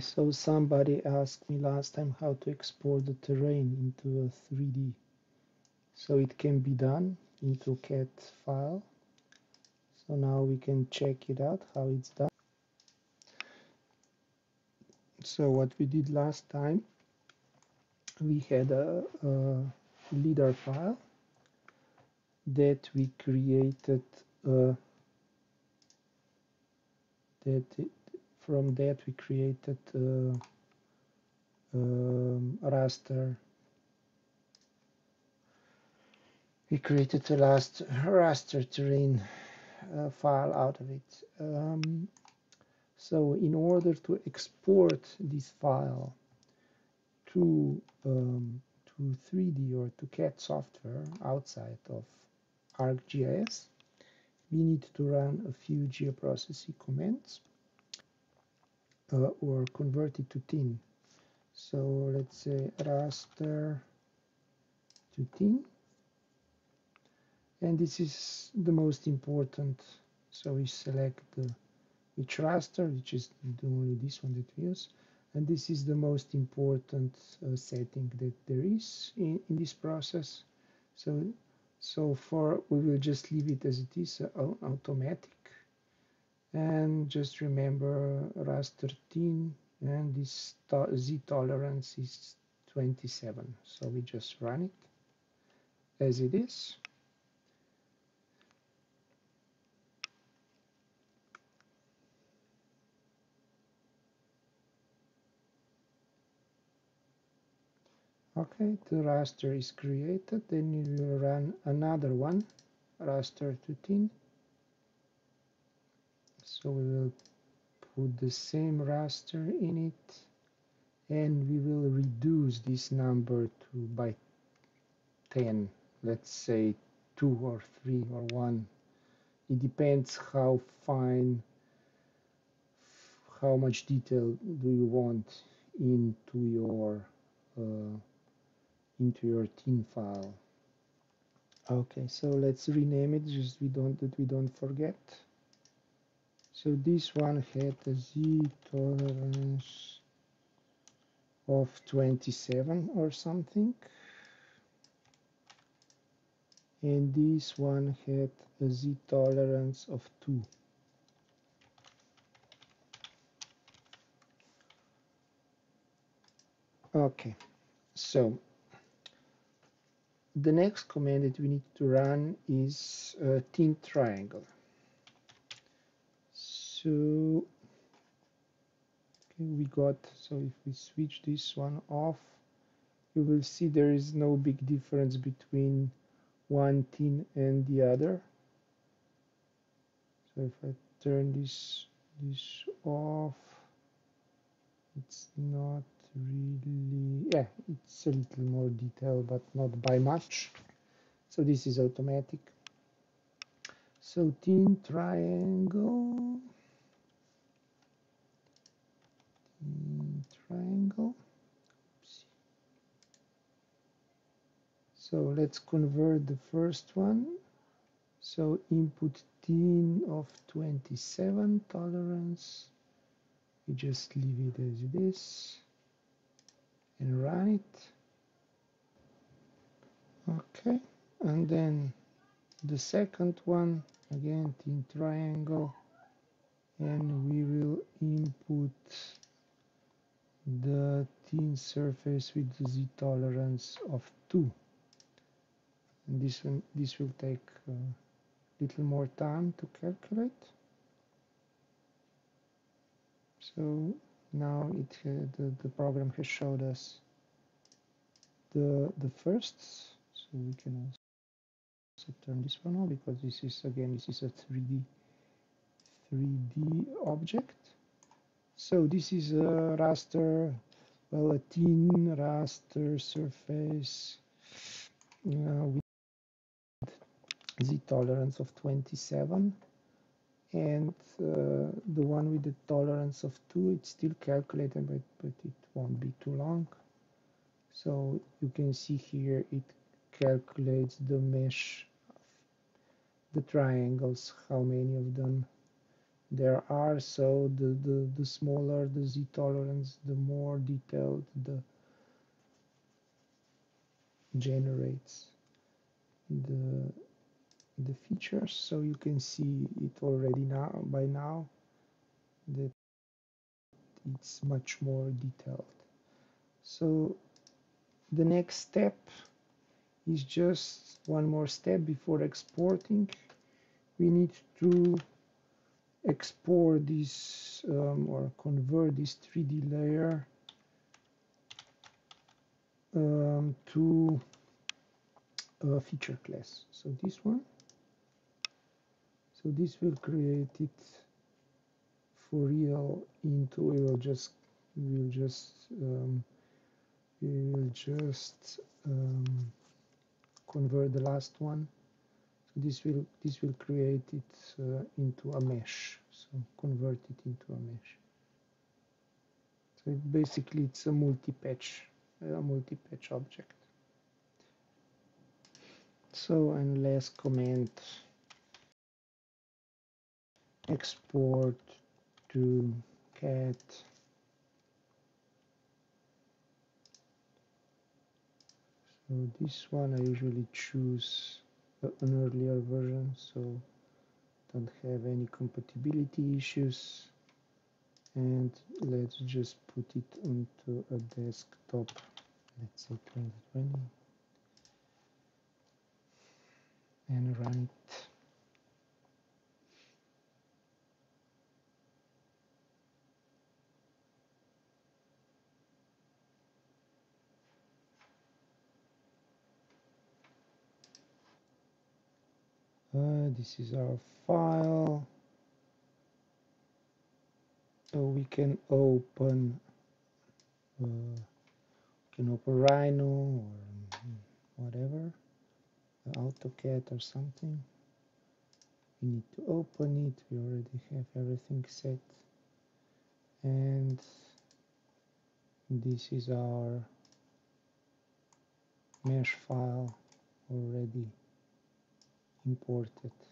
So somebody asked me last time how to export the terrain into a 3D. So it can be done into CAD file. So now we can check it out how it's done. So what we did last time, we had a, a LIDAR file that we created uh, that from that we created uh, um, raster. We created a LAS raster terrain uh, file out of it. Um, so in order to export this file to um, to 3D or to CAD software outside of ArcGIS we need to run a few geoprocessing commands uh, or convert it to tin. So let's say raster to tin. And this is the most important. So we select the which raster, which is only this one that we use. And this is the most important uh, setting that there is in, in this process. So, so for we will just leave it as it is uh, automatic and just remember raster to tin and this z tolerance is 27 so we just run it as it is. Okay the raster is created. Then you will run another one raster to tin so we will put the same raster in it and we will reduce this number to by 10 let's say 2 or 3 or 1 it depends how fine how much detail do you want into your uh, into your tin file. Okay so let's rename it just we don't that we don't forget so this one had a z tolerance of 27 or something. And this one had a z tolerance of 2 okay so the next command that we need to run is uh, tin triangle so okay, we got so if we switch this one off you will see there is no big difference between one tin and the other. So if I turn this this off it's not really yeah it's a little more detail but not by much. So this is automatic. So tin triangle. So let's convert the first one. So input tin of 27 tolerance. We just leave it as it is and run it. Okay, and then the second one, again, tin triangle, and we will input the tin surface with the z tolerance of 2 and this one this will take a little more time to calculate. So now it uh, the, the program has showed us the the firsts. So we can also turn this one on because this is again this is a 3d 3d object. So this is a raster, well, a tin raster surface uh, z tolerance of 27 and uh, the one with the tolerance of 2 it's still calculated but, but it won't be too long. So you can see here it calculates the mesh of the triangles how many of them there are. So the, the, the smaller the z tolerance the more detailed the generates the the features so you can see it already now by now that it's much more detailed. So the next step is just one more step before exporting. We need to export this um, or convert this 3d layer um, to a feature class. So this one so this will create it for real into we will just we will just um, we will just um, convert the last one. So this will this will create it uh, into a mesh. So convert it into a mesh. So it basically it's a multi-patch a multi-patch object. So and last comment export to CAD so this one I usually choose an earlier version so don't have any compatibility issues. And let's just put it onto a desktop. Let's say 2020 and run it Uh, this is our file. So we can open uh, can open Rhino or whatever, AutoCAD or something. We need to open it. We already have everything set. And this is our mesh file already imported.